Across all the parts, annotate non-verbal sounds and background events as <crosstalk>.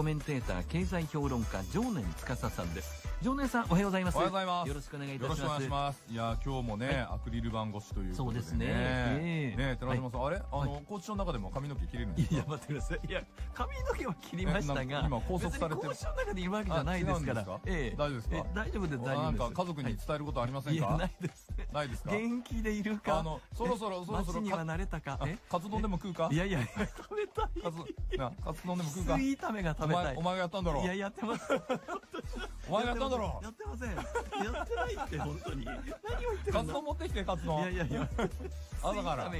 コメンテーター経済評論家常年司さんです。常年さんおはようございます。おはようございます。よろしくお願いいたよろしくお願いします。します。い。や、今日もね、アクリル板越しという。そうですね。え。えね寺島さん、あれ？あの、交通省の中でも髪の毛切れるんですか？いや待ってください。いや髪の毛は切りましたが今拘束されてる。の中にいるわけじゃないですから。か？ええ。大丈夫ですか？え大丈夫です大丈夫です。なんか家族に伝えることありませんか、ないです。ないですか？元気でいるか？あのそろそろえそろそろ街には慣れたか？あえ？カツ丼でも食うか？いやいや食べたい。カツ、な、カツ丼でも食うスイかータメが食べたい。お前、がやったんだろ。いややってます。お前がやったんだろ。やってません。やってないって本当に。何を言ってるカんだ。ツ丼持ってきて、カツい丼。やいやいや。朝から。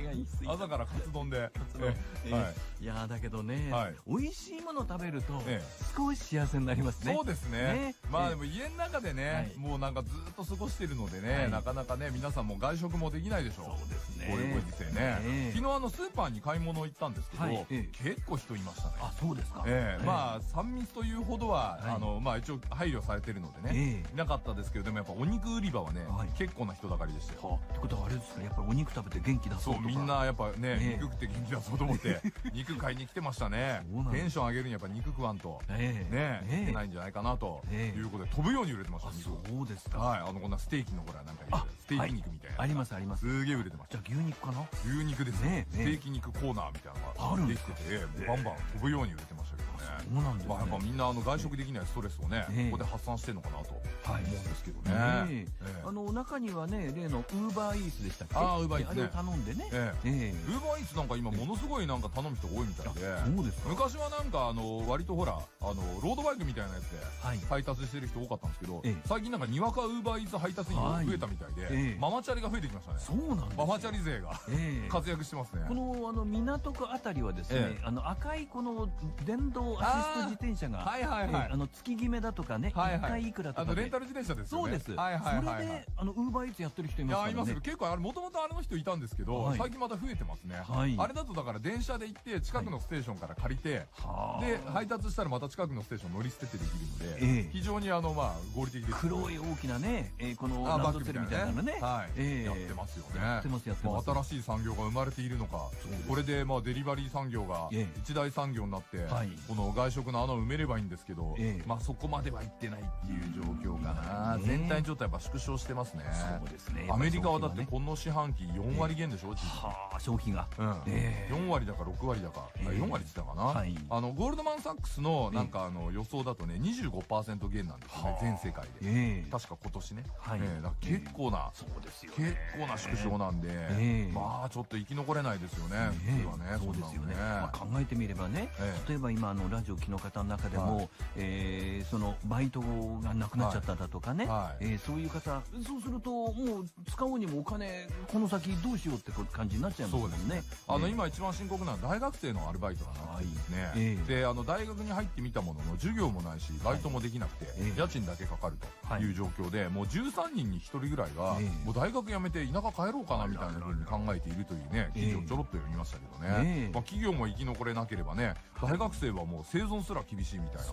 朝からカツ丼で。そのええはい。いやーだけどね、はい。美味しいもの食べると、ええ。少し幸せになりますね。そうですね。ね。まあええでも家の中でね、はい。もうなんかずっと過ごしてるのでね、はい。なかなかね皆さんも外食もできないでしょ。そうですね。こういうご時世ね、ええ昨日あのスーパーに買い物行ったんですけど、結構人いましたね。あそうですか。ええ。まああ3密というほどは、はい。あのまあ一応配慮されてるのでね、ええ。いなかったですけどでもやっぱお肉売り場はね、はい。結構な人だかりでしたよ。はあ。ってことはあれですかやっぱりお肉食べて元気出そそううとか。みんなやっぱね、ええ。肉食って元気出そうと思って <laughs> 肉買いに来てましたね。テンション上げるにやっぱ肉食わんと、ええ。ねえ。えいけないんじゃないかなと。ええ。いうことで飛ぶように売れてましたそうですか。はい、あの、こんなステーキのほら、なんかステーキ肉みたいな。ありますあります。すげえ売れてました。じゃあ牛肉かな？牛肉ですね。ね。ステーキ肉コーナーみたいなのができてて、バンバン飛ぶように売れてましたけど。ね。そうなんですね。まあ、やっぱみんなあの外食できないストレスをね、ええ。ここで発散してるのかなと思はいうんですけどね。ねええ。えあの中にはね例のウーバーイーツでしたっけ？あー Uber Eats ね。あれを頼んでね。ええ。えウーバーイーツなんか今ものすごいなんか頼む人多いみたいで、そうですか昔はなんかあの、割とほら、あの、ロードバイクみたいなやつではい。配達してる人多かったんですけどええ、最近なんかにわかウーバーイーツ配達員が増えたみたいえでえ、ママチャリが増えてきましたね。そうなんですよ。ママチャリ勢が。ええ。活躍してますね。このあの港区あたりはですね、ええ。あの赤いこの電動アシスト自転車が、はいはいはい。ええあの月決めだとかね、一、はいはい。回いくらとあの、かでレンタル自転車ですよね。そうです、はいはいはい、はい。それであのウーバーイーツやってる人いますからね。いますよ。結構、あれ、もともとあれの人いたんですけど、はい。最近また増えてますね。はい。あれだとだから電車で行って、近くのステーションから借りて、はあ。で、配達したらまた近くのステーション乗り捨ててできるので、ええ。非常にあの、まあ、合理的です。黒い大きなね、えーこのあランドセルみたいなのね。はい、ええ。やってますよね。やってますやってます。あ、新しい産業が生まれているのか、これでまあデリバリー産業がええ。一大産業になって、はい。この外食の穴を埋めればいいんですけど、ええ。まあそこまではいってないっていう状況かな。ね全体にちょっとやっぱ縮小してますね。そうですね。アメリカはだってこの四半期4割減でしょ、実ははあ消費が、うん。ええ。4割だか6割だか、ええ。4割って言ったかな、はい。あのゴールドマン・サックスのなんかあの予想だとね25%減なんですよね、全世界で、ええ。確か今年ね、はい。ええ。だ結構な、そうですよ結ね構な縮小なんで、ええ。まあちょっと生き残れないですよね、ええ。普通はねそうですよね、んなのまあ、考えてみればね、ええ。例えば今あのラジオ機の方の中でも、はい。えーそのバイトがなくなっちゃっただとかね、はい。えーそういう方そうするともう使うにもお金この先どうしようって感じになっちゃいますもんね。あの、ええ今一番深刻なのは大学生のアルバイトがなくてですね、はい。ええ。であの大学に入ってみたものの授業もないしバイトもできなくて、ええ。家賃だけかかるとい。う状況で、もう13人に1人ぐらいが、ええ。もう大学辞めて田舎帰ろうかなみたいな風に考えているというね記事をちょろっと読みましたけどね、ええ。まあ、企業も生き残れなければね大学生はもう生存すら厳しいみたいな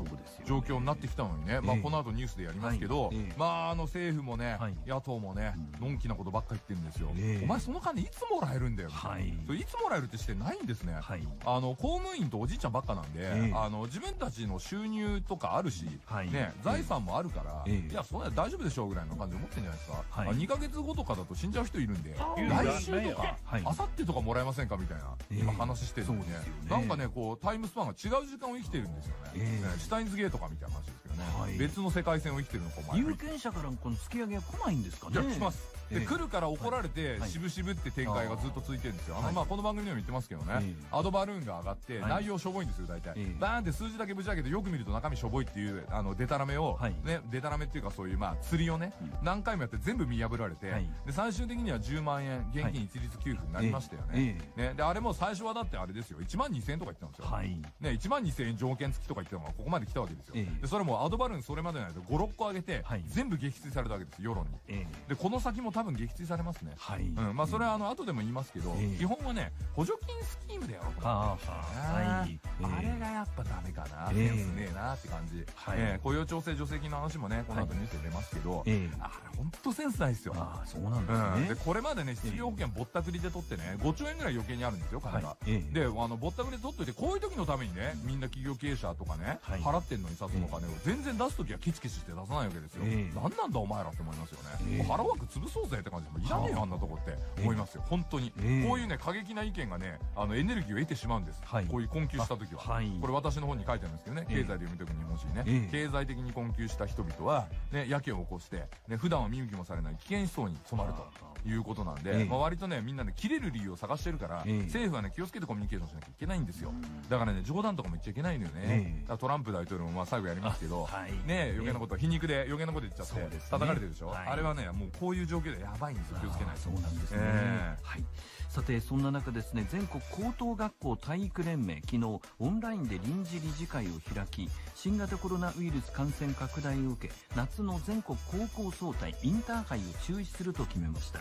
状況になってきたのにね、まあ、ええこの後ニュースでやりますけど、まああの政府もね、はい。野党もね、のん。きなことばっかり言ってるんですよ、ええ。お前その金いつもらえるんだよ。みたいな、はい。それいつもらえるってしてないんですね、はい。あの公務員とおじいちゃんばっかなんで、ええ。あの自分たちの収入とかあるし、はい。ね、財産もあるから、ええ。いやそんな大丈夫でしょうぐらいの感じで思ってるんじゃないですか、はい。あ2ヶ月後とかだと死んじゃう人いるんでえ来週とかはい。明後日とかもらえませんかみたいな、ええ。今話してるんでね。なんかねこうタイムスパンが違う時間を生きてるんですよね,、ええ。ねシュタインズゲートかみたいな話ですけどね、はい。別の世界線を生きてるのか有権者からこの突き上げは来ないんですかね。いや、来ます。で、ええ。来るから怒られて、はい。渋々って展開がずっと続いてるんですよ。あの、はいまあ、この番組でも言ってますけどね、ええ。アドバルーンが上がって、はい。内容しょぼいんですよ、大体。ええ。バーンって数字だけぶち上げて、よく見ると中身しょぼいっていう、あの、デタラメを、はい。ね、デタラメっていうかそういう、まあ、釣りをね、何回もやって全部見破られて、はい。で、最終的には10万円、現金一律給付になりましたよね。えね、で、あれも最初はだってあれですよ、1万2000円とか言ってたんですよ。はい。ね、1万2000円条件付きとか言ってたのがここまで来たわけですよ。ええ。で、それもアドバルーンそれまでの間5、6個上げて、はい。全部撃墜されたわけです、世論に。え。で、この先も多分撃墜されますね。はい。うん、まあそれはあの後でも言いますけど、ええ。基本はね、補助金スキームでやろうと思はってるんですよね。あはあはい。ええ。あれがやっぱダメかな、ええ。センスねえなって感じ、はい。ええ雇用調整助成金の話もねこの後ニュースで出ますけど、ええ。あれ本当センスないですよ。ああ、そうなんうん、でね。ですこれまでね失業保険ぼったくりで取ってね5兆円ぐらい余計にあるんですよ金が、であのぼったくりで取っといてこういう時のためにねみんな企業経営者とかね、はい。払ってんのにさその金を全然出す時はケチケチして出さないわけですよ、ええ。何なんだお前らって思いますよね、腹枠潰そうぜって感じでいらねえよあ。んなとこって思いますよ、本当に、ええ。こういうね過激な意見がねあのエネルギーを得てしまうんです、はい。こういう困窮した時は、はい。これ私の本に書いてあるんですけどね、ええ。経済で読み解く日本史にね、ええ。経済的に困窮した人々は、ね、やけを起こして、ね、普段は見向きもされない危険思想に染まると。いうことなんで、ええ。まあ、割とねみんなね切れる理由を探してるから、ええ。政府はね気をつけてコミュニケーションしなきゃいけないんですよ。だからね冗談とかも言っちゃいけないのよね、トランプ大統領もまあ最後やりますけど、はい。ね余計なこと、皮肉で余計なこと言っちゃって、叩かれてるでしょ、はい。あれはねもうこういう状況でやばいんですよ。気をつけないと。そうなんですね、ええ。はい。さてそんな中ですね全国高等学校体育連盟昨日オンラインで臨時理事会を開き新型コロナウイルス感染拡大を受け夏の全国高校総体インターハイを中止すると決めました。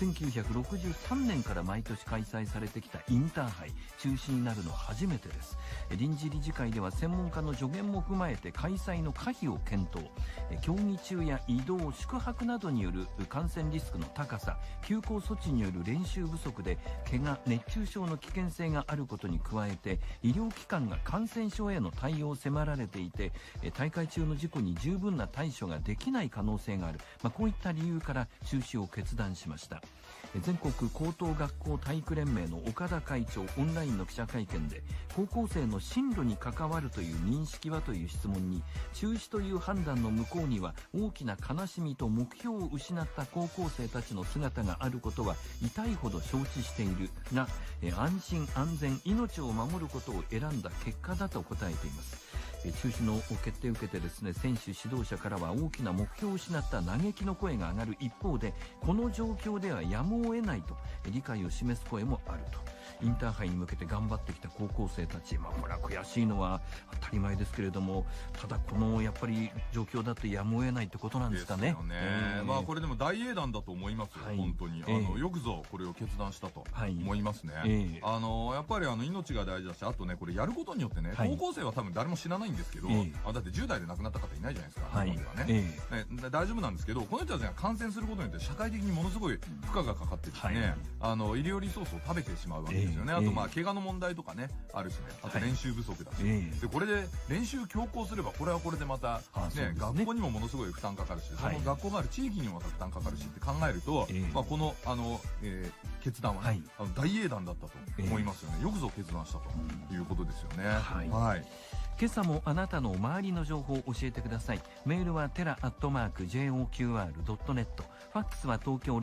1963年から毎年開催されてきたインターハイ中止になるのは初めてです。臨時理事会では専門家の助言も踏まえて開催の可否を検討。競技中や移動宿泊などによる感染リスクの高さ休校措置による練習不足で怪我熱中症の危険性があることに加えて医療機関が感染症への対応を迫られていてえ大会中の事故に十分な対処ができない可能性がある、まあ、こういった理由から中止を決断しました。全国高等学校体育連盟の岡田会長オンラインの記者会見で高校生の進路に関わるという認識はという質問に中止という判断の向こうには大きな悲しみと目標を失った高校生たちの姿があることは痛いほど承知している。が安心安全命を守ることを選んだ結果だと答えています。中止の決定を受けてですね選手指導者からは大きな目標を失った嘆きの声が上がる一方でこの状況ではやむを得ないと理解を示す声もあると。インターハイに向けて頑張ってきた高校生たち、まあ、これは悔しいのは当たり前ですけれどもただこのやっぱり状況だとやむを得ないってことなんですかね。よね。えーまあこれでも大英断だと思いますよ、はい。本当に、ええ。あのよくぞこれを決断したとはい。思いますね、ええ。あのやっぱりあの命が大事だしあとねこれやることによってね、はい。高校生は多分誰も知らないんですけど、ええ。あだって10代で亡くなった方いないじゃないですか、はい。日本ではね,、えねで大丈夫なんですけどこの人たちが感染することによって社会的にものすごい負荷がかかってですね、はい。あの医療リソースを食べてしまうわけですよね、ええあとまあ怪我の問題とかねあるしね。あとはい練習不足だし、ええ。でこれで練習強行すればこれはこれでまた、ね。学校にもものすごい負担かかるし、はい。その学校がある地域にもまた負担かかるしって考えると、ええ。まあ、このあの、えー決断はね、はい。あの大英断だったと思いますよね、よくぞ決断したということですよね。はい。はい。今朝もあなたの周りの情報を教えてください。メールはテラアットマーク JOQR.net ファックスは東京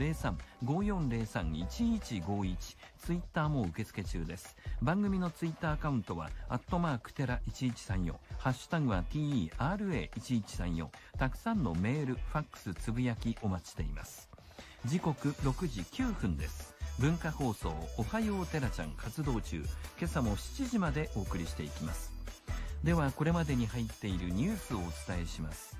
0354031151ツイッターも受付中です。番組のツイッターアカウントはアットマークテラ1134ハッシュタグは TERA1134 たくさんのメールファックスつぶやきお待ちしています。時刻6時9分です。文化放送おはようテラちゃん活動中。今朝も7時までお送りしていきます。ではこれまでに入っているニュースをお伝えします。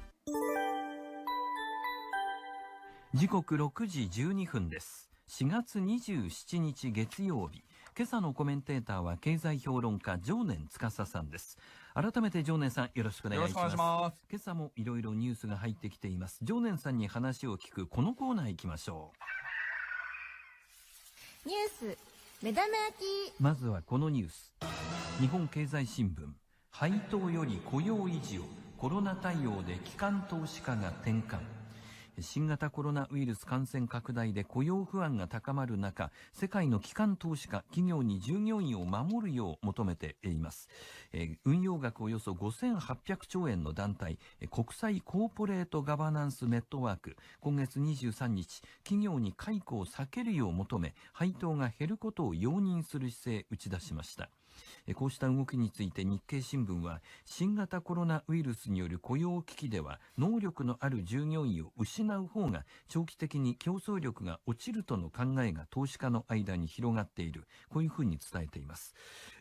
時刻6時12分です。4月27日月曜日。今朝のコメンテーターは経済評論家常年司さんです。改めて常年さんよろしくお願いします。よろしくお願いします。今朝もいろいろニュースが入ってきています。常年さんに話を聞くこのコーナー行きましょニュース目玉焼き。うまずはこのニュース。日本経済新聞。配当より雇用維持をコロナ対応で機関投資家が転換新型コロナウイルス感染拡大で雇用不安が高まる中、世界の機関投資家、企業に従業員を守るよう求めています。え運用額およそ5800兆円の団体、国際コーポレートガバナンスネットワーク、今月23日、企業に解雇を避けるよう求め、配当が減ることを容認する姿勢打ち出しました。えこうした動きについて日経新聞は新型コロナウイルスによる雇用危機では能力のある従業員を失う方が長期的に競争力が落ちるとの考えが投資家の間に広がっている。こういうふうに伝えています。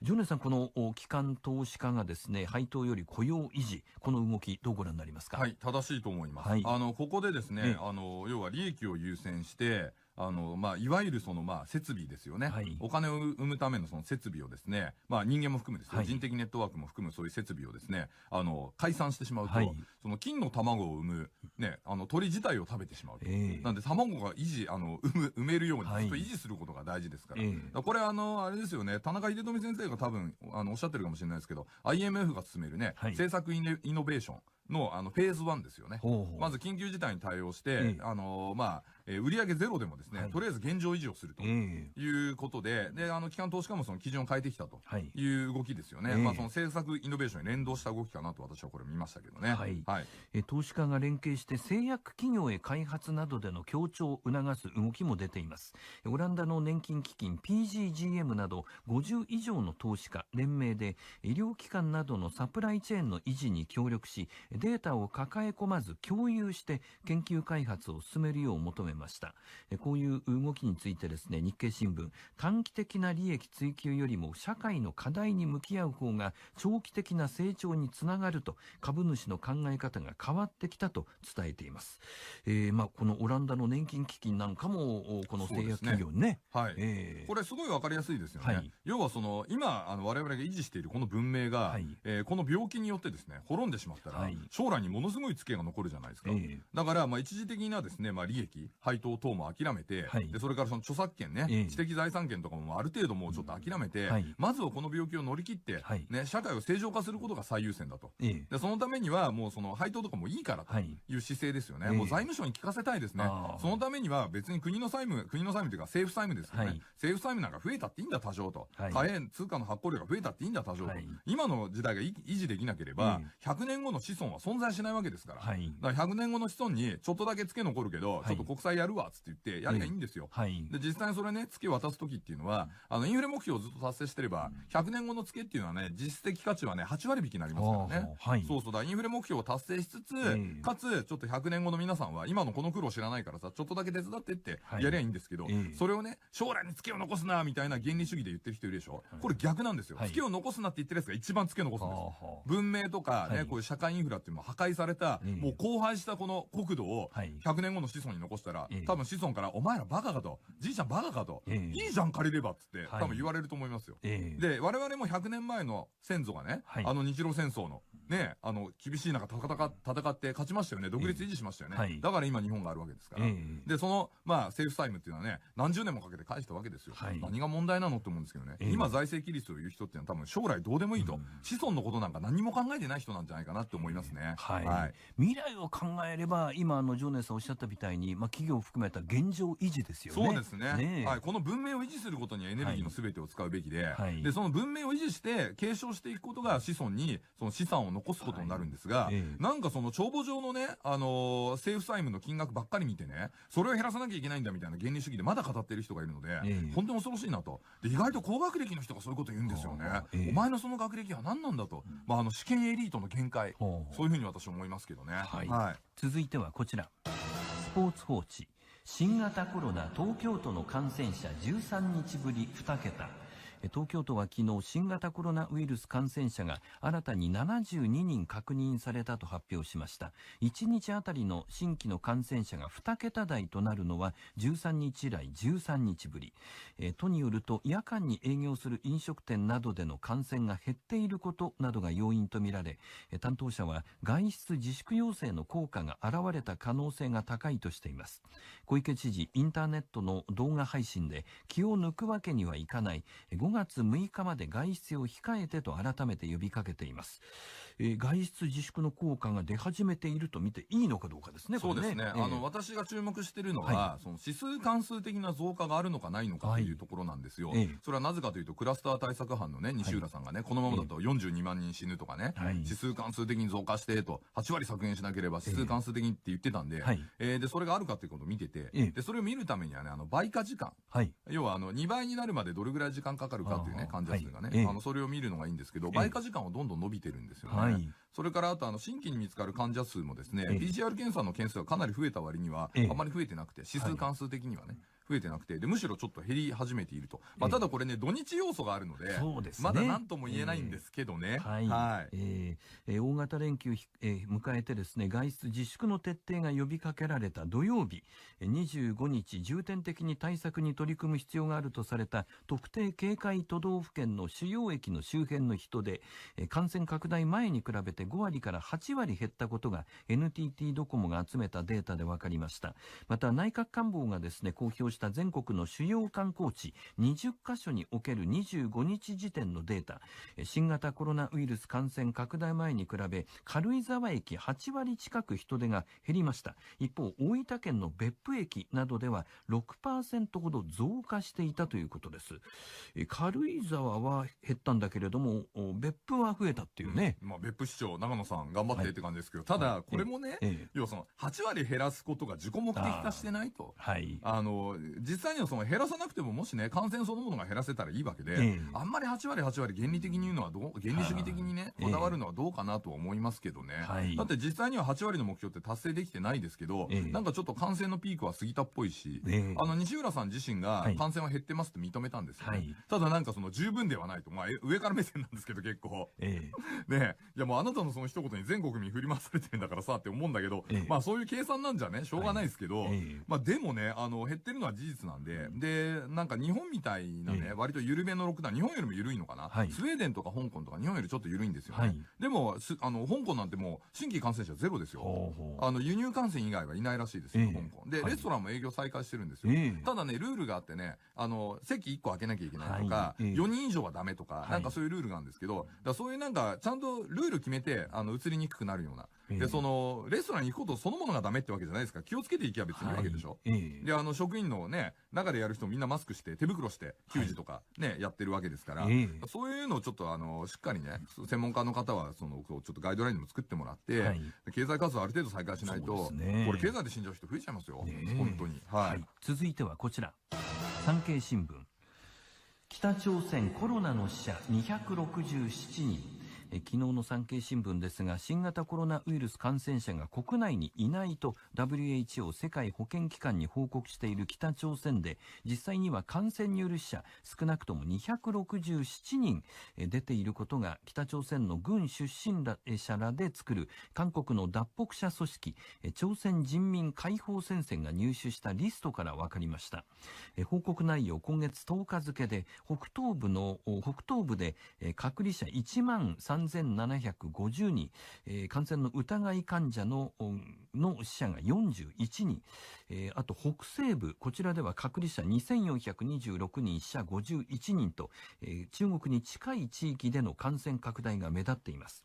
ジョネさんこのお機関投資家がですね配当より雇用維持この動きどうご覧になりますか？はい、正しいと思います。はい。あの、ここでですええ。ね、あの、要は利益を優先して、あの、まあ、いわゆるその、まあ、設備ですよね。はい。お金を生むためのその設備をですね、まあ、人間も含むですよ、はい。人的ネットワークも含むそういう設備をですね、あの、解散してしまうと、はい。その金の卵を産む、ね、あの、鳥自体を食べてしまうと。ええ。なんで、卵が維持、あの、産む、埋めるように、はい。ずっと維持することが大事ですから。これあの、あれですよね、田中秀富先生が多分、あの、おっしゃってるかもしれないですけど、IMF が進めるね、はい。政策イノベーションの、あの、フェーズ1ですよね。ほうほうまず緊急事態に対応して、ええあのまあ、えー売上ゼロでもですね、はいとりあえず現状維持をするとええいうことで、で、あの、機関投資家もその基準を変えてきたとはいいう動きですよね。ええまあ、その政策イノベーションに連動した動きかなと私はこれ見ましたけどね。はいはい。え投資家が連携して製薬企業へ開発などでの協調を促す動きも出ていますオランダの年金基金 PGGM など50以上の投資家連名で医療機関などのサプライチェーンの維持に協力しデータを抱え込まず共有して研究開発を進めるよう求めました。えこういう動きについてですね日経新聞短期的な利益追求よりも社会の課題に向き合う方が長期的な成長につながると株主の考え方が変わってきたと伝えています、えーまあ、このオランダの年金基金なんかもおこの企業にね。はい。えー。これすごいわかりやすいですよね。はい。要はその、今、あの、我々が維持しているこの文明が、はい。えーこの病気によってですね、滅んでしまったら、はい将来にものすごいツケが残るじゃないですか。えーだから、まあ、一時的なですね、まあ、利益、配当等も諦めて、はい。で、それからその著作権ね、ええ。知的財産権とかもある程度もうちょっと諦めて、はい。まずはこの病気を乗り切って、はい。ね、社会を正常化することが最優先だと。えーで、そのためには、もうその配当とかもいいからとはい。いう姿勢ですよね。ええ。もう財務省に聞かせたいですね。そのためには別に国の債務、国の債務というか政府債務ですよね。はい。政府債務なんか増えたっていいんだ多少と。はい。貨幣通貨の発行量が増えたっていいんだ多少と。はい。今の時代がい維持できなければ、え100年後の子孫は存在しないわけですから。はい。だから100年後の子孫にちょっとだけツケ残るけど、はい。ちょっと国債やるわっつって言ってやりゃいいんですよ。はい。で、実際にそれね、月を渡す時っていうのは、あの、インフレ目標をずっと達成してれば、100年後の月っていうのはね、実質的価値はね、8割引きになりますからね。はい。そうそう。だ、インフレ目標を達成しつつ、ええ。かつ、ちょっと100年後の皆さんは、今のこの苦労知らないからさ、ちょっとだけ手伝ってってはい。やりゃいいんですけど、ええ。それをね、将来に月を残すな、みたいな原理主義で言ってる人いるでしょ。これ逆なんですよ。はい。月を残すなって言ってるやつが一番月を残すんです。はあ文明とかね、はい。こういう社会インフラっていう破壊された、ええもう荒廃したこの国土をはい。100年後の子孫に残したら、ええ多分子孫から、お前らバカかと、じいちゃんバカかと、ええいいじゃん借りればっつって、はい。多分言われると思いますよ。えーで、我々も100年前の先祖がね、はい。あの日露戦争の、ね、あの、厳しい中戦か戦って勝ちましたよね。独立維持しましたよね。はいだから今日本があるわけですから。ええで、その、まあ、政府債務っていうのはね、何十年もかけて返したわけですよ。はい何が問題なのって思うんですけどね。ええ今、財政規律を言う人っていうのは多分将来どうでもいいと、うん子孫のことなんか何も考えてない人なんじゃないかなって思いますね。はい、はい。未来を考えれば今あのジョーネさんおっしゃったみたいに、まあ、企業を含めた現状維持ですよねそうですねねえはい。この文明を維持することにエネルギーの全てを使うべきで、はいで、その文明を維持して継承していくことが子孫にその資産を残すことになるんですが、はいええなんかその帳簿上のね、あのー政府債務の金額ばっかり見てね、それを減らさなきゃいけないんだみたいな原理主義でまだ語ってる人がいるので、ええ本当に恐ろしいなと。で、意外と高学歴の人がそういうこと言うんですよね。ええお前のその学歴は何なんだと。まあ、あの、試験エリートの限界。そういうふうに私は思いますけどね。はいはい続いてはこちらスポーツ報知新型コロナ東京都の感染者13日ぶり2桁え東京都は昨日新型コロナウイルス感染者が新たに72人確認されたと発表しました。1日あたりの新規の感染者が2桁台となるのは13日以来13日ぶり。え都によると夜間に営業する飲食店などでの感染が減っていることなどが要因とみられ担当者は外出自粛要請の効果が現れた可能性が高いとしています。小池知事インターネットの動画配信で気を抜くわけにはいかない。5月6日まで外出を控えてと改めて呼びかけています。えー外出自粛の効果が出始めていると見ていいのかどうかですね、そうですね。ええ。あの、私が注目しているのは、はその指数関数的な増加があるのかないのかというところなんですよ。ええそれはなぜかというと、クラスター対策班のね、西浦さんがね、このままだと42万人死ぬとかね、はい。指数関数的に増加してと、8割削減しなければ指数関数的にって言ってたんで、はい。えーで、それがあるかということを見てて、ええ。で、それを見るためにはね、あの、倍化時間。はい。要はあの2倍になるまでどれぐらい時間かかるかというね患者数がね、あのそれを見るのがいいんですけど、ええ。倍化時間はどんどん伸びてるんですよね。はい。それからあとあの新規に見つかる患者数もですね、ええ。PCR 検査の件数がかなり増えた割には、ええ。あまり増えてなくて、指数関数的にはね、増えてなくて、で、むしろちょっと減り始めていると。まあ、ええただこれね、土日要素があるので、そうですねまだ何とも言えないんですけどね。はい、はい。えーえー大型連休ひ、えー迎えてですね外出自粛の徹底が呼びかけられた土曜日えー25日重点的に対策に取り組む必要があるとされた特定警戒都道府県の主要駅の周辺の人で、えー感染拡大前に比べて5割から8割減ったことが NTT ドコモが集めたデータで分かりましたまた内閣官房がですね公表した全国の主要観光地20カ所における25日時点のデータ。えー新型コロナウイルス感染拡大前に比べ軽井沢駅8割近く人出が減りました。一方大分県の別府駅などでは6%ほど増加していたということです。えー軽井沢は減ったんだけれどもお別府は増えたっていうね、まあ、別府市長、長野さん、頑張ってって感じですけど、ただ、これもね、ええ。要はその、8割減らすことが自己目的化してないと。はい。あの、実際にはその減らさなくてももしね、感染そのものが減らせたらいいわけで、ええ。あんまり8割8割原理的に言うのはどう、原理主義的にね、ええこだわるのはどうかなとは思いますけどね。はい。だって実際には8割の目標って達成できてないですけど、ええ。なんかちょっと感染のピークは過ぎたっぽいし、ええ。あの、西浦さん自身がはい。感染は減ってますって認めたんですよね。はい。ただなんかその十分ではないと。まあ、え上から目線なんですけど結構。え <laughs> ね。え、いやもうあなたのその一言に全国民振り回されてるんだからさって思うんだけど、ええ。まあそういう計算なんじゃね、しょうがないですけど、えええ。まあでもね、あの、減ってるのは事実なんで、で、なんか日本みたいなね、ええ。割と緩めのロックダウン、日本よりも緩いのかな、はい。スウェーデンとか香港とか日本よりちょっと緩いんですよね。はい。でも、すあの、香港なんてもう新規感染者ゼロですよ。ほうほう。あの、輸入感染以外はいないらしいですよ、ええ。香港。で、はい。レストランも営業再開してるんですよ。ええ。ただね、ルールがあってね、あの、席1個開けなきゃいけないとか、はい。ええ。4人以上はダメとか、い。なんかそういうルールがあるんですけど、だそういうなんか、ちゃんとルール決めて、あの、移りにくくなるような。ええで、その、レストランに行くことそのものがダメってわけじゃないですか。ら、気をつけていけば別にいいわけでしょ。はいええ。で、あの、職員のね、中でやる人みんなマスクして、手袋して、給仕とかね、やってるわけですから、ええ。そういうのをちょっとあの、しっかりね、専門家の方は、その、ちょっとガイドラインでも作ってもらって、はい。経済活動ある程度再開しないそと、ね。これ経済で死んじゃう人増えちゃいますよ。本当に。はい。はい、続いてはこちら。産経新聞。北朝鮮コロナの死者267人え昨日の産経新聞ですが新型コロナウイルス感染者が国内にいないと WHO 世界保健機関に報告している北朝鮮で実際には感染による死者少なくとも267人出ていることが北朝鮮の軍出身者らで作る韓国の脱北者組織朝鮮人民解放戦線が入手したリストから分かりました。報告内容今月10日付で北東部の北東部で隔離者1万3750人、えー感染の疑い患者のの死者が41人、えーあと北西部こちらでは隔離者2426人死者51人と、えー中国に近い地域での感染拡大が目立っています。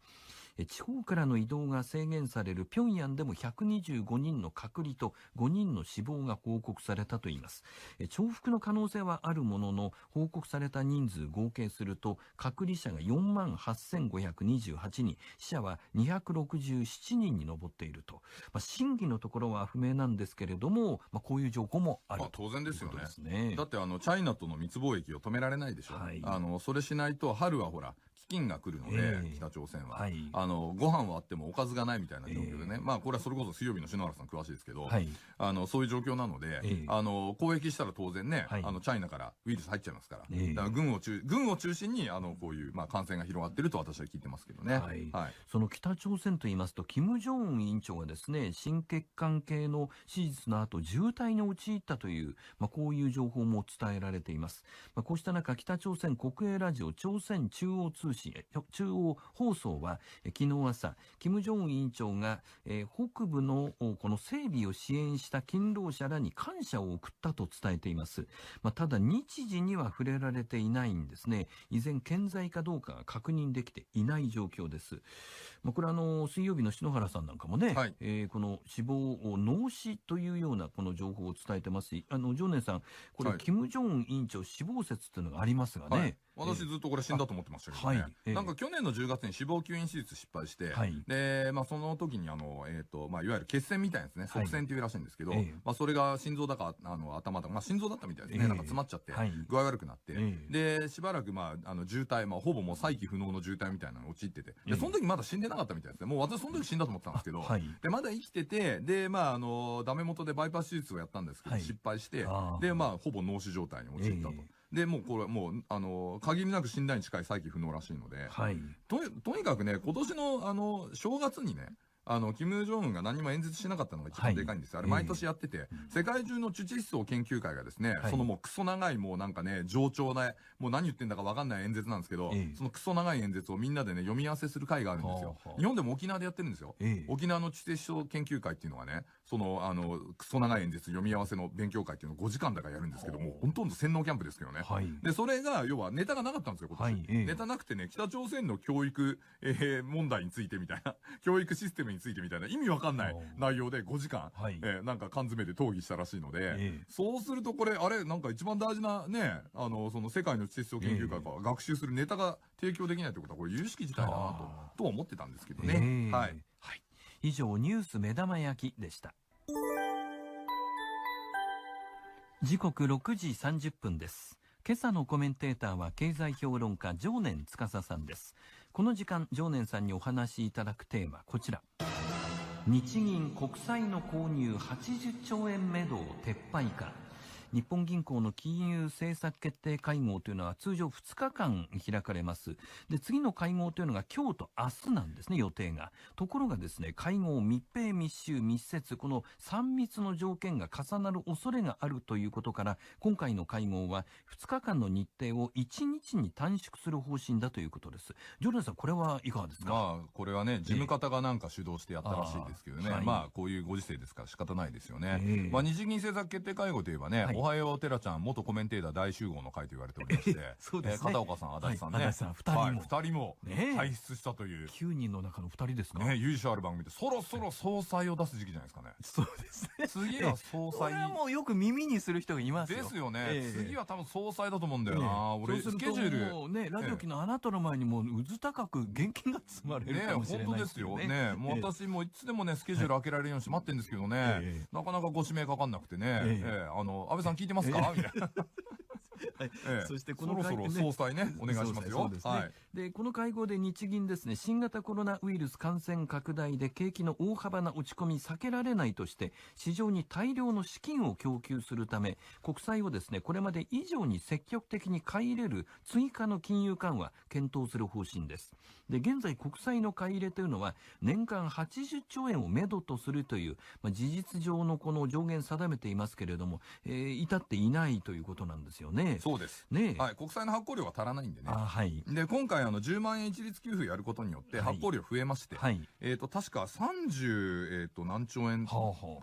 地方からの移動が制限される平壌でも125人の隔離と5人の死亡が報告されたといいます。え重複の可能性はあるものの報告された人数合計すると隔離者が4万8528人死者は267人に上っていると、まあ、真偽のところは不明なんですけれども、まあ、こういう情報もある。まあ当然ですよね。ね。だってあの、チャイナとの密貿易を止められないでしょ。はい。あの、それしないと、春はほら、飢饉が来るので、ええ北朝鮮は。はいあの、ご飯はあってもおかずがないみたいな状況でね。ええまあ、これはそれこそ水曜日の篠原さん詳しいですけど、はいあの、そういう状況なので、ええあの、攻撃したら当然ね、はいあの、チャイナからウイルス入っちゃいますから。ええだから軍を中、軍を中心に、あの、こういう、まあ、感染が広がってると私は聞いてますけどね。はいはい。その北朝鮮と言いますと、金正恩委員長がですね、心血管系の手術の後、渋滞に陥ったという、まあ、こういう情報も伝えられています。まあ、こうした中、北朝鮮国営ラジオ朝鮮中央通市中央放送は、え昨日朝、金正恩委員長が、えー北部のおこの整備を支援した勤労者らに感謝を送ったと伝えています。まあ、ただ、日時には触れられていないんですね。依然、健在かどうかが確認できていない状況です。まあ、これあの、水曜日の篠原さんなんかもね、はいえーこの死亡を脳死というようなこの情報を伝えてますし、あの、常念さん、これ、はい金正恩委員長死亡説っていうのがありますがね。はい、私ずっとこれ死んだと思ってましたけどね、はい。ええ。なんか去年の10月に死亡吸引手術失敗して、はい。で、まあ、その時にあの、えっとまあ、いわゆる血栓みたいなですね。はい。側栓っていうらしいんですけど、ええ。まあ、それが心臓だかあの頭だか、まあ、心臓だったみたいですね、ええ。なんか詰まっちゃって、はい。具合悪くなって、えでしばらく、まあ、あの渋滞、まあ、ほぼもう再起不能の渋滞みたいなのに陥ってて。ええ。でその時まだ死んでなかったみたいですね。もう私その時死んだと思ってたんですけど、はい。でまだ生きててで、まあ、あのダメ元でバイパス手術をやったんですけど、はい。失敗してで、まあ、ほぼ脳死状態に陥ったと。ええでもうこれもうあの限りなく信頼に近い再起不能らしいので、はい。ととにかくね今年のあの正月にねあの金正恩が何も演説しなかったのが一番でかいんですよ、はいあれ毎年やってて、世界中のチュチ思想研究会がですね、はい。そのもうクソ長いもうなんかね冗長なもう何言ってんだか分かんない演説なんですけど、ええ。そのクソ長い演説をみんなでね読み合わせする会があるんですよ。はあはあ。日本でも沖縄でやってるんですよ。ええ。沖縄の知性思想研究会っていうのがね、その、あの、クソ長い演説読み合わせの勉強会っていうのを5時間だからやるんですけども、ほとんど洗脳キャンプですけどね。はい。で、それが、要はネタがなかったんですよ、今年。はいええネタなくてね、北朝鮮の教育、えー問題についてみたいな、<laughs> 教育システムについてみたいな、意味わかんない内容で5時間、はいえーなんか缶詰で討議したらしいので、ええそうするとこれ、あれ、なんか一番大事なね、あの、その世界の知性思想研究会が学習するネタが提供できないということは、これ、有識事態だなとあ、とは思ってたんですけどね。ええはい。以上、ニュース目玉焼きでした。時刻6時30分です。今朝のコメンテーターは経済評論家常年司さんです。この時間、常年さんにお話しいただくテーマ、こちら。日銀国債の購入80兆円目処を撤廃か。日本銀行の金融政策決定会合というのは通常2日間開かれます。で、次の会合というのが今日と明日なんですね、予定が。ところがですね、会合密閉密集密接、この3密の条件が重なる恐れがあるということから、今回の会合は2日間の日程を1日に短縮する方針だということです。ジョルナさん、これはいかがですか、まあ、これはね、事務方がなんか主導してやったらしいですけどね、あーはいまあ、こういうご時世ですから仕方ないですよね。ええまあ、日銀政策決定会合といえばね、はいおはようテラちゃん、元コメンテーター大集合の会と言われておりまして、<laughs> そうですね。えー片岡さん、足立さんね、はい足立さん二人も。はい二人も輩出したという、9人の中の2人ですか、ね、由緒ある番組で、そろそろ総裁を出す時期じゃないですかね。そうですね。次は総こ裁れはもうよく耳にする人がいますよ。ですよね、ええ。次は多分総裁だと思うんだよな、ええ。俺、スケジュール。もうね、ラジオ機のあなたの前にもううず高く現金が積まれるねかもしれない本当ですよ。ねもうえ。え私もいつでもね、スケジュール開けられるようにして待ってるんですけどね、ええ。なかなかご指名かかんなくてね、ええ。ええあの、安倍さん聞いてますか、みたいな。<laughs> はいええそしてこそろそろの会ね総裁ね、お願いしますよ。ねはい。でこの会合で日銀ですね新型コロナウイルス感染拡大で景気の大幅な落ち込み避けられないとして市場に大量の資金を供給するため国債をですねこれまで以上に積極的に買い入れる追加の金融緩和検討する方針ですで現在国債の買い入れというのは年間80兆円をめどとするという、まあ、事実上のこの上限定めていますけれども、えー至っていないということなんですよね。そうです。ね。えはい。国債の発行量は足らないんでね。あはい。で、今回あの、10万円一律給付やることによってはい。発行量増えまして、はい。えっと、確か30、えっと、何兆円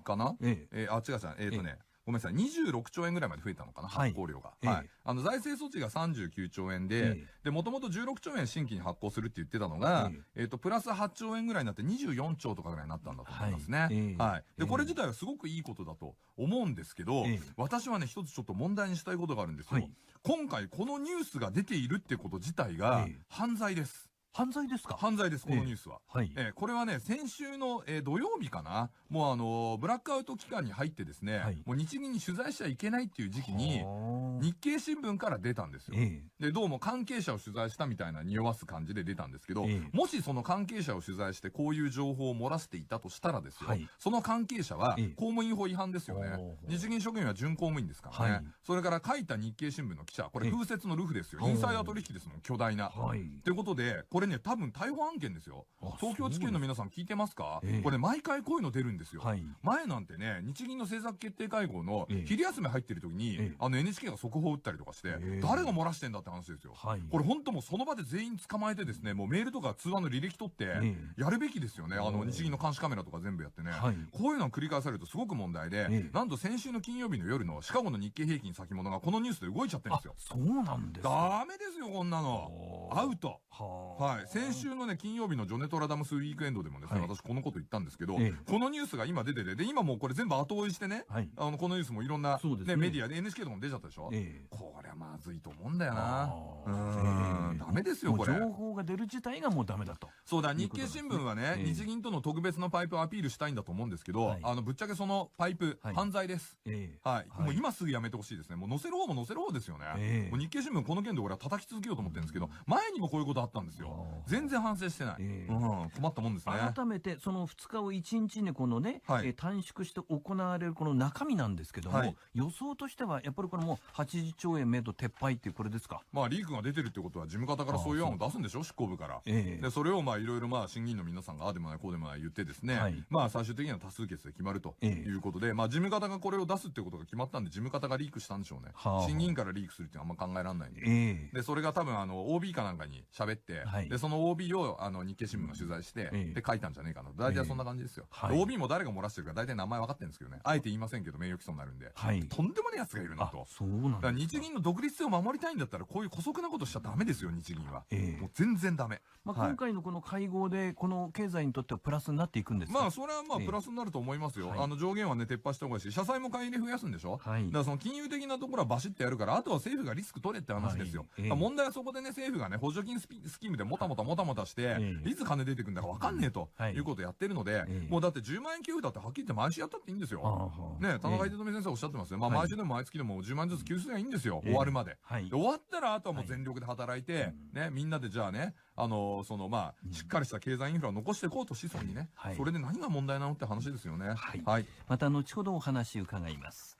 かな？ええ。えーあ、違う違う、えっ、とね、ごめんなさい、26兆円ぐらいまで増えたのかな、はい発行量が。ええはい。あの、財政措置が39兆円で、ええで、もともと16兆円新規に発行するって言ってたのが、ええっ、と、プラス8兆円ぐらいになって24兆とかぐらいになったんだと思いますね。ははいい。ええで、ええこれ自体はすごくいいことだと思うんですけど、ええ私はね、一つちょっと問題にしたいことがあるんですよ。はい今回このニュースが出ているってこと自体がええ犯罪です。犯罪ですか？犯罪です、このニュースは。はい。えーこれはね、先週の、えー土曜日かな、もうあのーブラックアウト期間に入ってですね、はいもう日銀に取材しちゃいけないっていう時期に、はあ日経新聞から出たんですよ。えで、どうも関係者を取材したみたいな匂わす感じで出たんですけど、ええもしその関係者を取材してこういう情報を漏らしていたとしたらですよ、はいその関係者はええ公務員法違反ですよね日銀職員は準公務員ですからね。はいそれから書いた日経新聞の記者、これええ風雪のルフですよ。インサイダー取引ですもん、巨大な。はい。ということで、これね、多分逮捕案件ですよあ。東京地検の皆さん聞いてますか？ええこれ毎回こういうの出るんですよ。はい。前なんてね、日銀の政策決定会合のええ昼休み入ってる時に、ええあの NHK が速報を打ったりとかして、ええ誰が漏らしてんだって話ですよ。はい。これ本当もうその場で全員捕まえてですね、もうメールとか通話の履歴取って、えやるべきですよね。あの日銀の監視カメラとか全部やってね。はい。こういうのを繰り返されるとすごく問題で、ええなんと先週の金曜日の夜のシカゴの日経平均先物がこのニュースで動いちゃってるんあですよ。、そうなんですか。ダメですよ、こんなの。アウト。はあ。はい。先週のね、金曜日のジョネトラダムスウィークエンドでもですね、はい私このこと言ったんですけど、ええこのニュースが今出てて、で、今もうこれ全部後追いしてね、はい。あの、このニュースもいろんな、そうですねメディアで NHK とかも出ちゃったでしょ？ええ。これはまずいと思うんだよあな。うーーん、ダメですよ、もうこれ。情報が出る自体がもうダメだと。そうだ、日経新聞はね、ええ日銀との特別なパイプをアピールしたいんだと思うんですけど、はいあの、ぶっちゃけそのパイプ、はい犯罪です。ええ。はい。はいもう今すぐやめてほしいですね。もう載せる方も載せる方ですよね。ええもう日経新聞この件で俺は叩き続けようと思ってるんですけど、前にもこういうことあったんですよ。全然反省してない。ええ。うん、困ったもんですね。改めてその2日を1日にこのね、はい。えー短縮して行われるこの中身なんですけども、はい。予想としてはやっぱりこれもう80兆円目処撤廃っていうこれですか？まあ、リークが出てるってことは、事務方からそういう案を出すんでしょ？執行部から。ええ。で、それをまあ、いろいろまあ、審議員の皆さんがああでもない、こうでもない言ってですね、はい。まあ、最終的には多数決で決まるとええ。いうことで、まあ、事務方がこれを出すってことが決まったんで、事務方がリークしたんでしょうね。はあ。審議員からリークするってあんま考えられないんで。ええ。で、それが多分あの、OB かなんかに喋って、はいで、その OB をあの、日経新聞が取材して、ええで、書いたんじゃねえかな。大体そんな感じですよ。はいで OB も誰が漏らしてるか大体名前分かってるんですけどね。あえて言いませんけど、名誉毀損になるんで。はい。とんでもない奴がいるなあと。そうなんだ日銀の独立性を守りたいんだったら、こういう姑息なことしちゃダメですよ、日銀は。ええもう全然ダメ。まあ、はい今回のこの会合でこの経済にとってはプラスになっていくんですかまあ、それはまあ、ええプラスになると思いますよ。はいあの、上限はね、撤廃した方がいいし、社債も買い入れ増やすんでしょはいだからその金融的なところはバシッとやるから、あとは政府がリスク取れって話ですよ。はいええだから問題はそこでね、政府がね、補助金スキームでもたもたもたもたして、ええいつ金出てくるんだか分かんねえと、はい。いうことをやってるので、ええもうだって10万円給付だってはっきり言って毎週やったっていいんですよ。はあね、田中ええ。秀富先生おっしゃってますよ。まあ、はい。毎週でも毎月でも10万円ずつ給付すればいいんですよ。ええ。終わるまで。終わったら、あとはもう全力で働いて、ね、みんなでじゃあね、あのそのまあ、しっかりした経済インフラを残していこうと子孫にね、はい。それで何が問題なのって話ですよね。はい。はい。また後ほどお話伺います。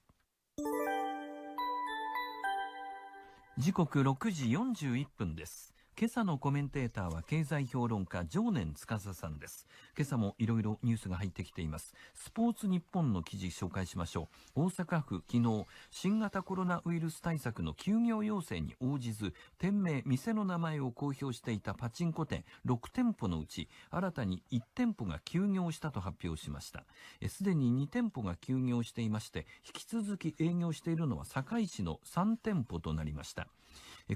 時刻6時41分です今朝のコメンテーターは経済評論家常年司さんです。今朝もいろいろニュースが入ってきています。スポーツ日本の記事紹介しましょう。大阪府昨日新型コロナウイルス対策の休業要請に応じず店名店の名前を公表していたパチンコ店6店舗のうち新たに1店舗が休業したと発表しました。すでに2店舗が休業していまして引き続き営業しているのは堺市の3店舗となりました。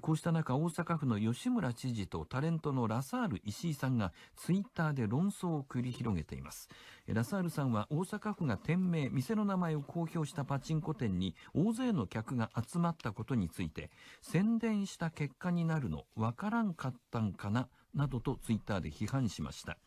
こうした中大阪府の吉村知事とタレントのラサール石井さんがツイッターで論争を繰り広げています。ラサールさんは大阪府が店名店の名前を公表したパチンコ店に大勢の客が集まったことについて宣伝した結果になるのわからんかったんかななどとツイッターで批判しました。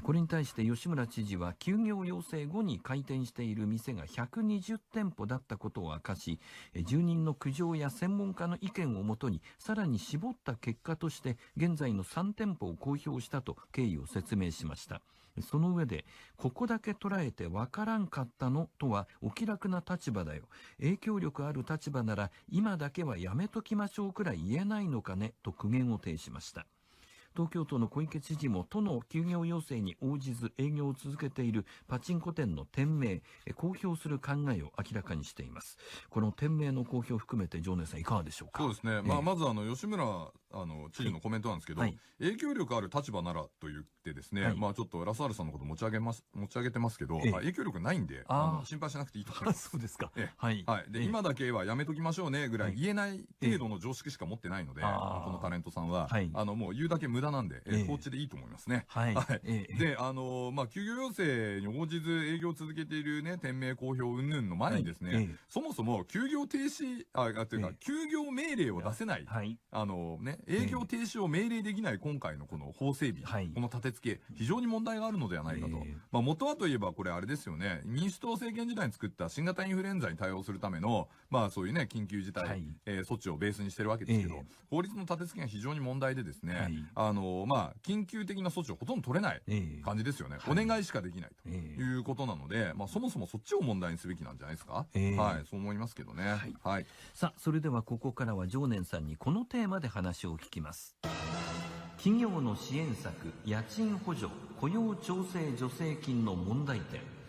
これに対して吉村知事は休業要請後に開店している店が120店舗だったことを明かし住人の苦情や専門家の意見をもとにさらに絞った結果として現在の3店舗を公表したと経緯を説明しました。その上でここだけ捉えてわからんかったのとはお気楽な立場だよ。影響力ある立場なら今だけはやめときましょうくらい言えないのかねと苦言を呈しました。東京都の小池知事も都の休業要請に応じず営業を続けているパチンコ店の店名え公表する考えを明らかにしています。この店名の公表を含めて常念さんいかがでしょうか？そうですね。まあ、まずあの、吉村、あの、知事のコメントなんですけど、はい影響力ある立場ならと言ってですね、はい。まあちょっとラサールさんのこと持ち上げます、持ち上げてますけど、ええ。あ影響力ないんで、あの心配しなくていいと思います。<laughs> そうですか。ええ。はい。はい。で、ええ。今だけはやめときましょうねぐらはい。い言えない程度の常識しか持ってないので、このタレントさんは、はい。あの、もう言うだけ無駄なんで、えええ放置でいいと思いますね。はい。はい。ええ。で、あのまあ、休業要請に応じず営業を続けているね、店名公表云々の前にですね、そもそも休業停止、あ、あというか、ええ。休業命令を出せない、はい。あのね、営業停止を命令できない今回のこの法整備、はいこの立て付け、非常に問題があるのではないかと。ええまあ、元はといえばこれあれですよね、民主党政権時代に作った新型インフルエンザに対応するための、まあそういうね、緊急事態、はいえー措置をベースにしてるわけですけど、ええ法律の立て付けが非常に問題でですね、はいあのまあ、緊急的な措置をほとんど取れないええ感じですよね。はいお願いしかできないと。ええいうことなので、まあ、そもそもそっちを問題にすべきなんじゃないですか？ええはい、そう思いますけどね。はいはい。さあそれではここからは常念さんにこのテーマで話を聞きます。企業の支援策家賃補助雇用調整助成金の問題点。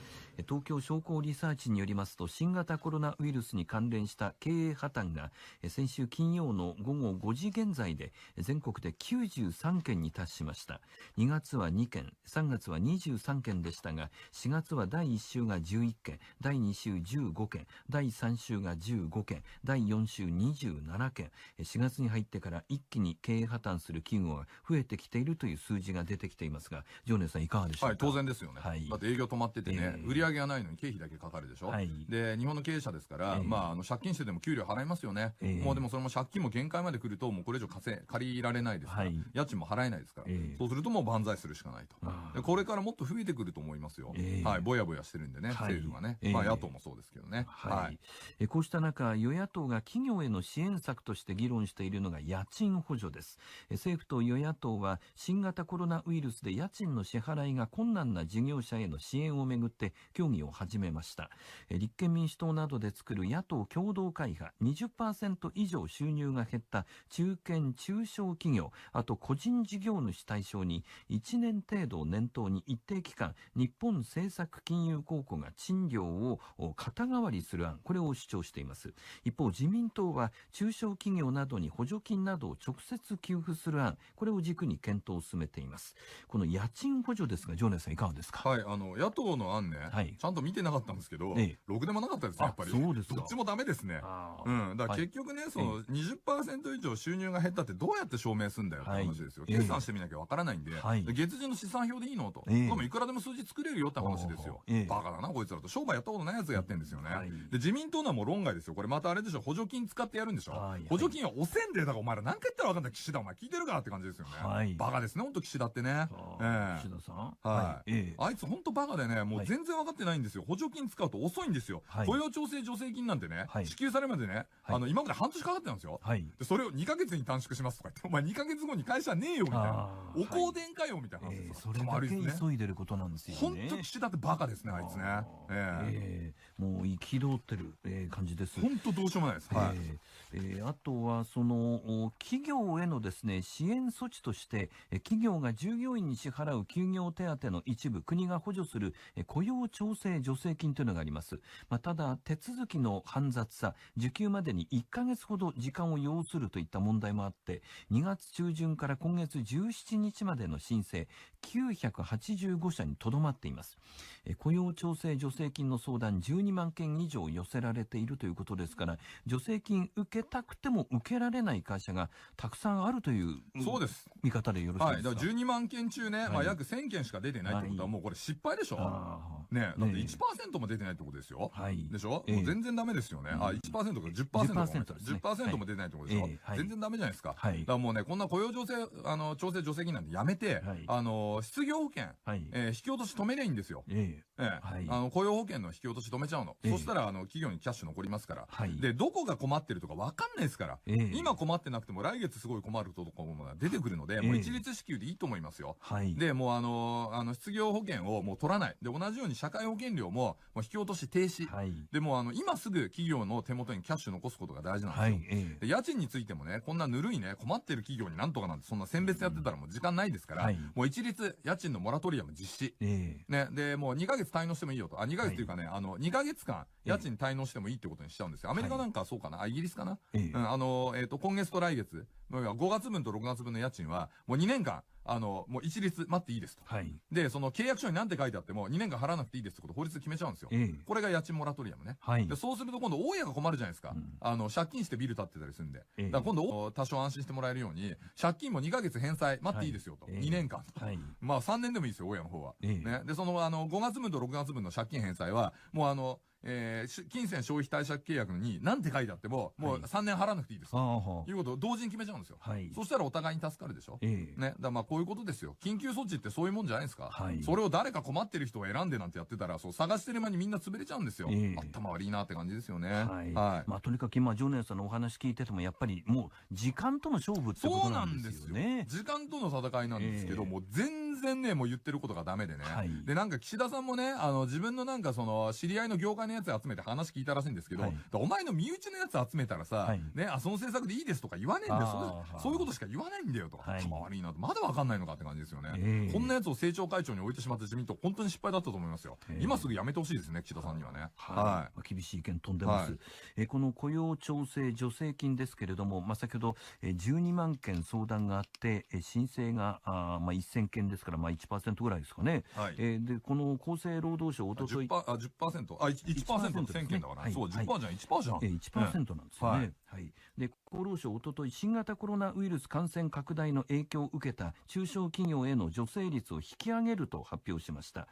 東京商工リサーチによりますと新型コロナウイルスに関連した経営破綻が先週金曜の午後5時現在で全国で93件に達しました。2月は2件3月は23件でしたが4月は第1週が11件第2週15件第3週が15件第4週27件4月に入ってから一気に経営破綻する企業が増えてきているという数字が出てきていますが常念さんいかがでしょうか、はい、当然ですよね、はい。だって営業止まっててね、ええ。売り上げがないのに経費だけかかるでしょ、はい。で日本の経営者ですから、ええ。まあ、あの借金してでも給料払いますよね、ええ。もうでもそれも借金も限界まで来ると、もうこれ以上稼い借りられないですから、はい。家賃も払えないですから、ええ。そうするともう万歳するしかないと。これからもっと増えてくると思いますよ、ええ。はい、ぼやぼやしてるんでね、はい。政府はね、ええ。まあ、野党もそうですけどね。はい。えこうした中、与野党が企業への支援策として議論しているのが家賃補助です。え政府と与野党は新型コロナウイルスで家賃の支払いが困難な事業者への支援をめぐって協議を始めました。え立憲民主党などで作る野党共同会派20%以上収入が減った中堅中小企業、あと個人事業主対象に1年程度を念頭に一定期間、日本政策金融公庫が賃料をお肩代わりする案、これを主張しています。一方、自民党は中小企業などに補助金などを直接給付する案、これを軸に検討を進めています。この家賃補助ですが、常念さんいかがですか？はい、あの野党の案ね、はいちゃんと見てなかったんですけど、ええ。ろくでもなかったですね、やっぱり。あそうですか。どっちもダメですね。あうーん、だからはい。結局ね、その20%以上収入が減ったってどうやって証明するんだよって話ですよ。はい決算してみなきゃわからないんで、はい。で月次の資産表でいいのと。ええ。もいくらでも数字作れるよって話ですよ。ええ。バカだな、こいつらと。商売やったことないやつがやってんですよね。はい。で、自民党のはもう論外ですよ。これまたあれでしょ、補助金使ってやるんでしょ。はい。補助金はおせんべいだからお前ら何回言ったらわかんない岸田お前聞いてるかって感じですよね。はい。バカですね、ほんと岸田ってね。ええ。岸田さん。はい。ええ。あいつ本当バカでね、もう全然分かってないんですよ。補助金使うと遅いんですよ。はい雇用調整助成金なんてね、はい支給されるまでね、はいあの、今まで半年かかってたんですよ。はい。で、それを2ヶ月に短縮しますとか言って、お前2ヶ月後に会社ねえよみたいなお香典かよみたいな話ですよ。ええそれだけ。急いでることなんですよ本ね。当岸田ってバカですね、あいつね。ええええもう憤ってる、ええ感じです。本当どうしようもないです。はい。えーえーあとはそのお企業へのですね支援措置としてえ企業が従業員に支払う休業手当の一部国が補助するえ雇用調整助成金というのがあります、まあ、ただ手続きの煩雑さ受給までに1ヶ月ほど時間を要するといった問題もあって2月中旬から今月17日までの申請985社にとどまっていますえ雇用調整助成金の相談12万件以上寄せられているということですから助成金受けたくても受けられない会社がたくさんあるというそうです。見方でよろしいはい。ですか、だから12万件中ね、まはいあ約1000件しか出てないってことははいもうこれ失敗でしょ。あーね。だってね1%も出てないってことですよ。はい。でしょ、ええ。もう全然ダメですよね。あ、1%か10%かごめんなさい。10%ですね。10%も出てないってことでしょ、はい。全然ダメじゃないですか。はい。だからもうね、こんな雇用調整、あの、調整助成金なんてやめて、はい。あの、失業保険、はい。えー引き落とし止めりゃいいんですよ。ええ。ええ。はい。あの雇用保険の引き落とし止めちゃうの、ええ。そしたらあの企業にキャッシュ残りますから、はい。でどこが困ってるとか分かんないですから、ええ。今困ってなくても来月すごい困るところが出てくるので、ええ。もう一律支給でいいと思いますよ。はい。で、もうあのあの失業保険をもう取らない。で、同じように社会保険料ももう引き落とし停止。はいでもうあの今すぐ企業の手元にキャッシュ残すことが大事なんですよ。はいええで家賃についてもね、こんなぬるいね、困ってる企業になんとかなんて、そんな選別やってたらもう時間ないですから、はいもう一律家賃のモラトリアム実施。ええね、で、もう2ヶ月滞納してもいいよと。あ、2ヶ月っていうかね、あの、2ヶ月間、家賃滞納してもいいってことにしちゃうんですよ。アメリカなんかはそうかな、あ、イギリスかな、ええうん、あの、えっ、と、今月と来月、5月分と6月分の家賃は、もう2年間、あの、もう一律待っていいですと。はいで、その契約書に何て書いてあっても、2年間払わなくていいですってことを法律で決めちゃうんですよ。ええこれが家賃モラトリアムね。はいで、そうすると今度、大家が困るじゃないですか。うんあの、借金してビル建ってたりするんで。ええだから今度、多少安心してもらえるように、借金も2ヶ月返済待っていいですよと。はいええ2年間。はいまあ3年でもいいですよ、大家の方は。ええね。で、その、あの、5月分と6月分の借金返済は、もうあの、えーし金銭消費貸借契約に何て書いてあっても、もうはい3年払わなくていいです。ああはいうことを同時に決めちゃうんですよ。はいそしたらお互いに助かるでしょ。ええね。だまあこういうことですよ。緊急措置ってそういうもんじゃないですか。はいそれを誰か困ってる人を選んでなんてやってたら、そう探してる間にみんな潰れちゃうんですよ。ええ頭悪いなって感じですよね。はい、はい。まあとにかく今ジョネさんのお話聞いててもやっぱりもう時間との勝負ってこそうなとなんですすよ。よね。時間との戦いなんですけど、ええもう全全然ね、もう言ってることがダメでね。はいで、なんか岸田さんもね、あの、自分のなんかその、知り合いの業界のやつ集めて話聞いたらしいんですけど、はいお前の身内のやつ集めたらさ、はいね、あ、その政策でいいですとか言わねえんだよ。あそそういうことしか言わないんだよとか、はい頭悪いなと。まだわかんないのかって感じですよね。ええこんなやつを政調会長に置いてしまった自民党、本当に失敗だったと思いますよ。ええ今すぐやめてほしいですね、岸田さんにはね。はい厳しい意見飛んでます、はいえーこの雇用調整助成金ですけれども、まあ、先ほど、えー12万件相談があって、えー申請があー、まあ、1000件ですから、まあ、1%ぐらいですかね、い。はい。えーでこの厚生労働省、おととい10%、あ、10%、あ、1%、1%の1000件だから、はいそう、10%じゃん、1%じゃん。えー、1%なんですよね。はいはい。で、厚労省、おととい、新型コロナウイルス感染拡大の影響を受けた中小企業への助成率を引き上げると発表しました。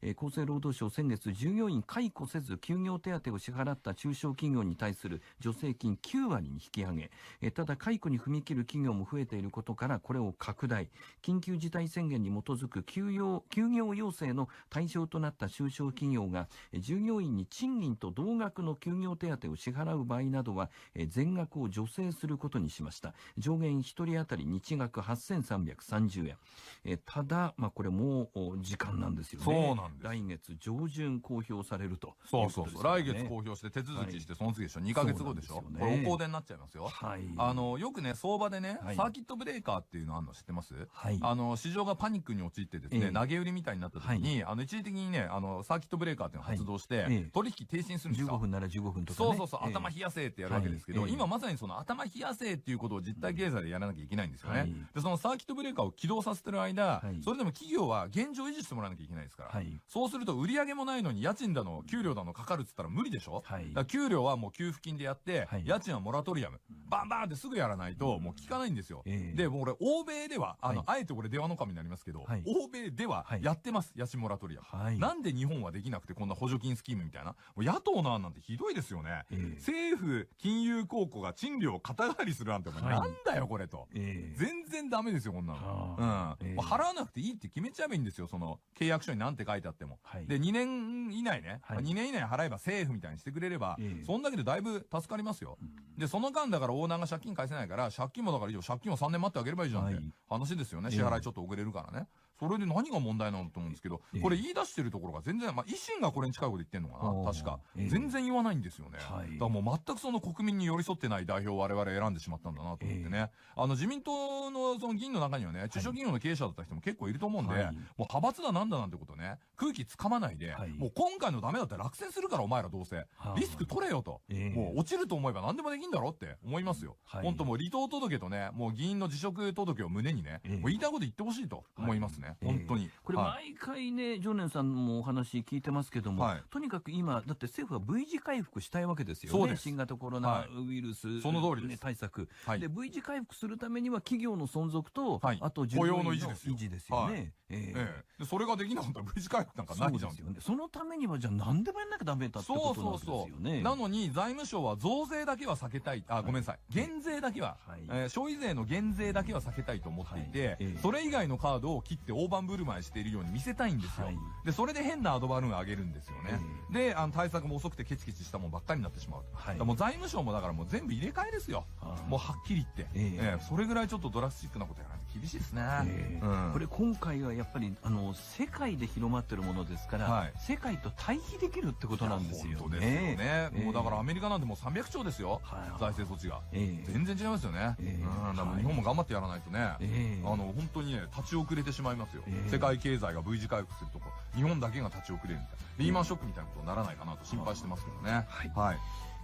えー厚生労働省、先月、従業員解雇せず休業手当を支払った中小企業に対する助成金9割に引き上げ、えーただ、解雇に踏み切る企業も増えていることから、これを拡大。緊急事態宣言に基づく休業休業要請の対象となった中小企業が、従業員に賃金と同額の休業手当を支払う場合などは、えー全額を助成することにしました。上限1人当たり日額8330円。えーただ、まあ、これもうお時間なんですよね。そうなんです来月上旬公表されるとそうそうそう。来月公表。表して手続きして、その次でしょ。2ヶ月後でしょ？ねこれお香典になっちゃいますよ。はい。あ、の、よくね、相場でね、はいサーキットブレーカーっていうのあるの知ってます？はい。あの、市場がパニックに陥ってですね、ええ投げ売りみたいになった時に、あの、一時的にね、あの、サーキットブレーカーっていうのが発動して、取引停止にするんです15よ。分なら15分とかね。そうそうそう、ええ頭冷やせってやるわけですけど、今まさにその頭冷やせっていうことを実体経済でやらなきゃいけないんですよね。はいで、そのサーキットブレーカーを起動させてる間、はいそれでも企業は現状維持してもらわなきゃいけないですから。はい。そうすると売り上げもないのに家賃だの、給料だのかかるっつったら無理でしょはいだから給料はもう給付金でやって、家賃はモラトリアム。バンバンってすぐやらないと、もう効かないんですよ。ええで、もう俺、欧米では、あの、あえて俺電話の神になりますけど、欧米ではやってます、家賃モラトリアム。なんで日本はできなくてこんな補助金スキームみたいな。もう野党の案なんてひどいですよね。ええ政府、金融公庫が賃料肩代わりするなんて、お前はいなんだよこれと。ええ全然ダメですよ、こんなの。うん。もう払わなくていいって決めちゃえばいいんですよ、その、契約書になんて書いてあっても。はい。で、2年以内ね、はい2年以内払えばセーフみたいにしてくれれば、ええそんだけでだいぶ助かりますよ。で、その間だからオーナーが借金返せないから、借金もだから以上、借金を3年待ってあげればいいじゃんってはい話ですよね。ええ支払いちょっと遅れるからね。それで何が問題なのと思うんですけどええ、これ言い出してるところが全然、まあ、維新がこれに近いこと言ってんのかな確か。ええ全然言わないんですよね。はいだからもう全くその国民に寄り添ってない代表を我々選んでしまったんだなと思ってね。あの自民党のその議員の中にはね、中小企業の経営者だった人も結構いると思うんで、はいもう派閥だなんだなんてことね、空気つかまないで、はいもう今回のダメだったら落選するからお前らどうせ。はあリスク取れよと。ええもう落ちると思えば何でもできんだろって思いますよ。はい本当もう離党届とね、もう議員の辞職届を胸にね、ええもう言いたいこと言ってほしいと思いますね。ええ。本当に。これはい。毎回ね、常念さんもお話聞いてますけども、はい。とにかく今、だって政府は V 字回復したいわけですよね。新型コロナウイルス、その通りです。ね対策、はい。で、V 字回復するためには企業の存続と、はい。あと雇用の維持ですよ。維持ですよね。はい。ええ。えそれができなかったら V 字回復なんかないじゃん。そね。そのためにはじゃあ何でもやんなきゃダメだってことなわけですよね。なのに財務省は増税だけは避けたい。あ、ごめんなさい。減税だけは、はい。えー消費税の減税だけは避けたいと思っていて、はい。ええ。それ以外のカードを切って大盤振る舞いしているように見せたいんですよ。はいで、それで変なアドバルーン上げるんですよね。で、あの対策も遅くてケチケチしたもんばっかりになってしまう。はいもう財務省もだからもう全部入れ替えですよ。もうはっきり言って、ええええそれぐらいちょっとドラスチックなことやらないと厳しいですね。ええうんこれ今回はやっぱりあの世界で広まってるものですから、はい世界と対比できるってことなんですよね。本当ですよね。ええもうだからアメリカなんてもう300兆ですよ。はい財政措置が。ええ全然違いますよね。ええうん、だからはい日本も頑張ってやらないとね。ええあの、本当にね、立ち遅れてしまいますよ。ええ世界経済が V 字回復するとこ、日本だけが立ち遅れるみたいな。リーマンショックみたいなことにならないかなと心配してますけどね。はいはい。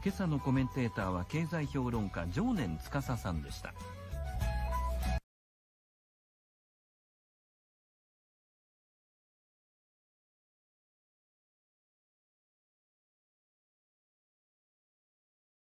今朝のコメンテーターは経済評論家常年司さんでした。